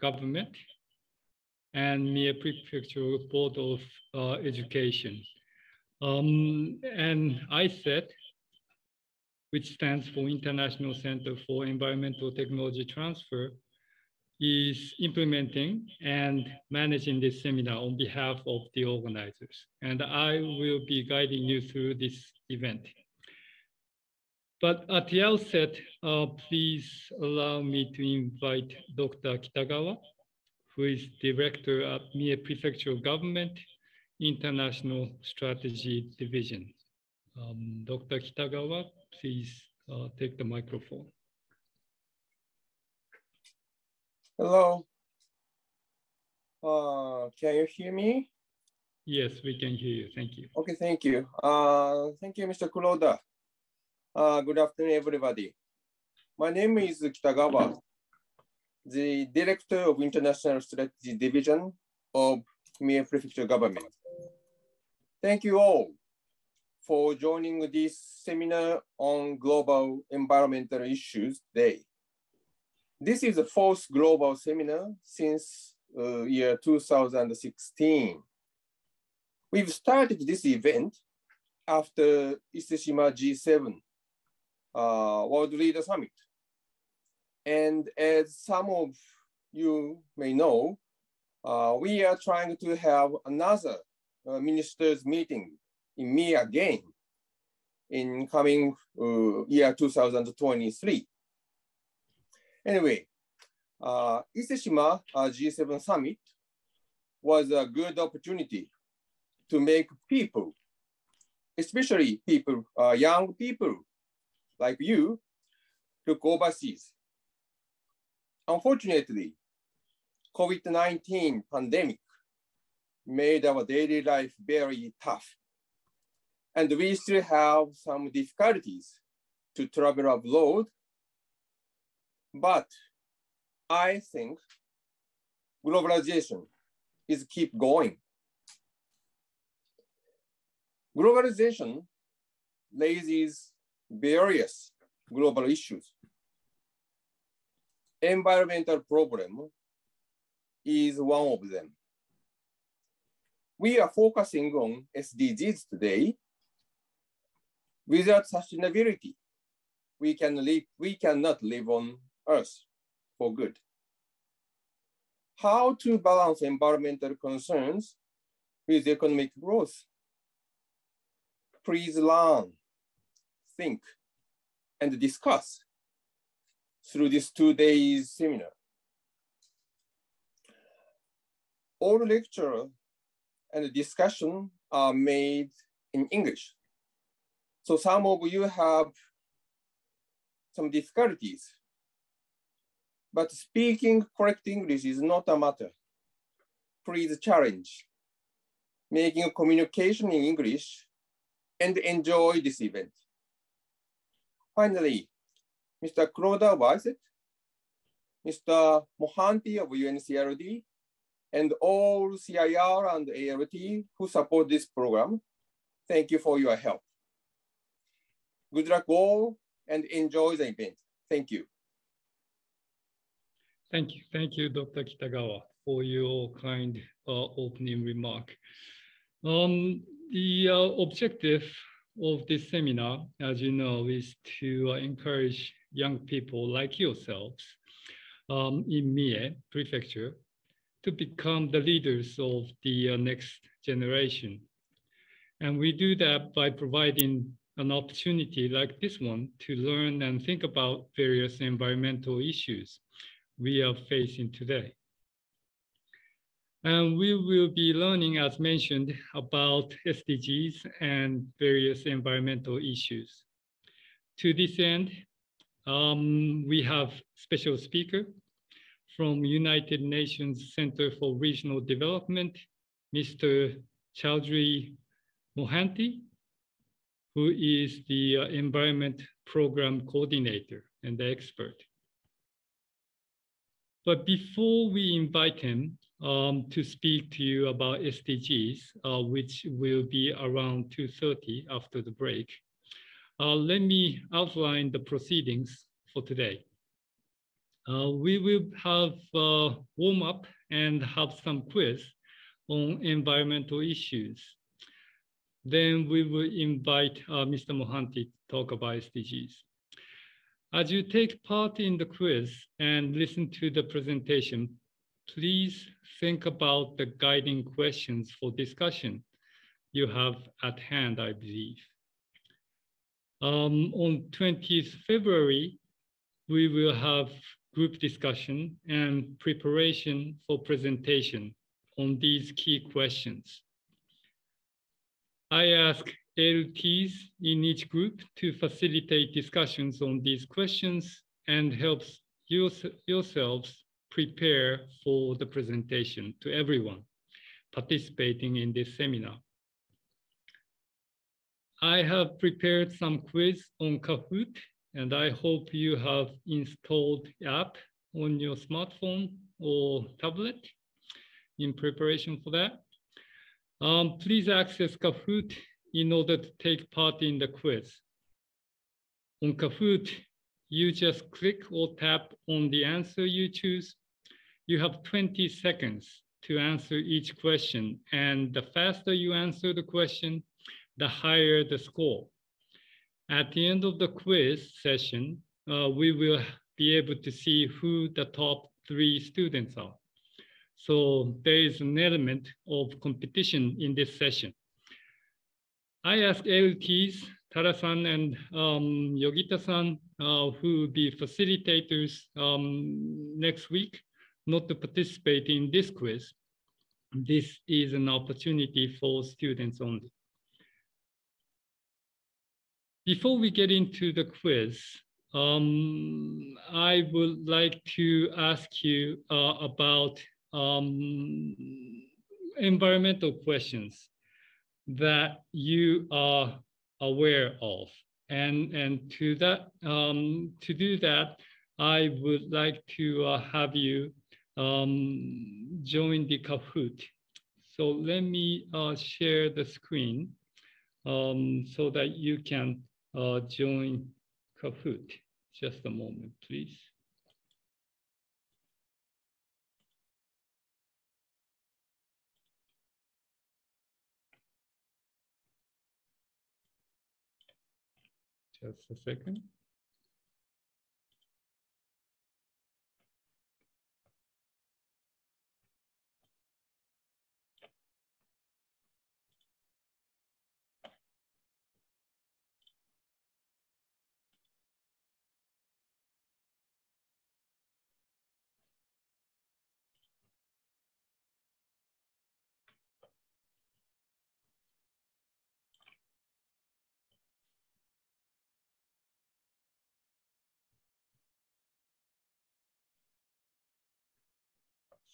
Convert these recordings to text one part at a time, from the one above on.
Government and Mie Prefecture Board of uh, Education. Um, and ICETT, which stands for International Center for Environmental Technology Transfer, is implementing and managing this seminar on behalf of the organizers. And I will be guiding you through this event. But at the outset, uh, please allow me to invite Dr. Kitagawa, who is Director at Mie Prefectural Government International Strategy Division. Um, Dr. Kitagawa, please uh, take the microphone. Hello. Uh, can you hear me? Yes, we can hear you. Thank you. Okay, thank you. Uh, thank you, Mr. Kuroda. Uh, good afternoon, everybody. My name is Kitagawa, the Director of International Strategy Division of Mie Prefecture Government. Thank you all for joining this seminar on global environmental issues today. This is the fourth global seminar since uh, year 2016. We've started this event after Iseshima G7 uh, World Leader Summit. And as some of you may know, uh, we are trying to have another uh, ministers meeting in Mie again in coming uh, year 2023. Anyway, uh, Iseshima uh, G7 summit was a good opportunity to make people, especially people, uh, young people like you, look overseas. Unfortunately, COVID-19 pandemic made our daily life very tough. And we still have some difficulties to travel abroad but I think globalization is keep going. Globalization raises various global issues. Environmental problem is one of them. We are focusing on SDGs today. Without sustainability, we can live, we cannot live on Earth for good. How to balance environmental concerns with economic growth? Please learn, think, and discuss through this two days seminar. All lecture and discussion are made in English. So some of you have some difficulties but speaking correct English is not a matter. Please challenge making a communication in English and enjoy this event. Finally, Mr. Claude Weiset, Mr. Mohanty of UNCRD, and all CIR and ALT who support this program, thank you for your help. Good luck all and enjoy the event. Thank you. Thank you. Thank you, Dr. Kitagawa, for your kind uh, opening remark. Um, the uh, objective of this seminar, as you know, is to uh, encourage young people like yourselves um, in Mie Prefecture to become the leaders of the uh, next generation. And we do that by providing an opportunity like this one to learn and think about various environmental issues we are facing today. And we will be learning, as mentioned, about SDGs and various environmental issues. To this end, um, we have special speaker from United Nations Center for Regional Development, Mr. Choudhury Mohanty, who is the uh, Environment Program Coordinator and the expert. But before we invite him um, to speak to you about SDGs, uh, which will be around 2.30 after the break, uh, let me outline the proceedings for today. Uh, we will have uh, warm up and have some quiz on environmental issues. Then we will invite uh, Mr. Mohanty to talk about SDGs. As you take part in the quiz and listen to the presentation, please think about the guiding questions for discussion you have at hand, I believe. Um, on 20th February, we will have group discussion and preparation for presentation on these key questions. I ask ALTs in each group to facilitate discussions on these questions and helps yourselves prepare for the presentation to everyone participating in this seminar. I have prepared some quiz on Kahoot, and I hope you have installed app on your smartphone or tablet in preparation for that. Um, please access Kahoot in order to take part in the quiz. On Kahoot, you just click or tap on the answer you choose. You have 20 seconds to answer each question. And the faster you answer the question, the higher the score. At the end of the quiz session, uh, we will be able to see who the top three students are. So there is an element of competition in this session. I asked ALTs, Tara-san and um, Yogita-san, uh, who will be facilitators um, next week, not to participate in this quiz. This is an opportunity for students only. Before we get into the quiz, um, I would like to ask you uh, about um, environmental questions that you are aware of. And, and to, that, um, to do that, I would like to uh, have you um, join the Kahoot. So let me uh, share the screen um, so that you can uh, join Kahoot. Just a moment, please. Just a second.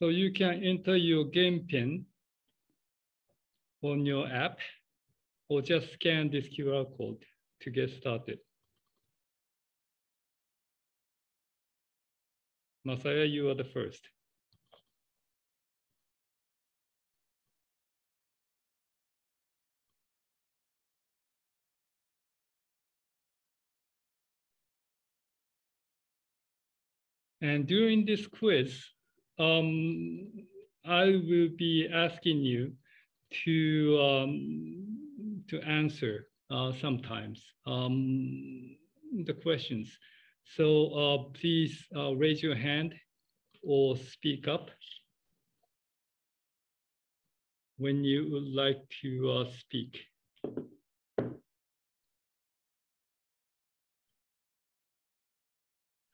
So you can enter your game pin on your app or just scan this QR code to get started. Masaya, you are the first. And during this quiz, um, I will be asking you to um, to answer uh, sometimes um, the questions. So uh, please uh, raise your hand or speak up when you would like to uh, speak.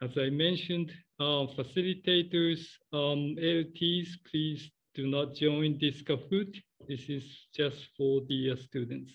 As I mentioned, uh, facilitators, um, ALTs, please do not join this Kahoot. This is just for the uh, students.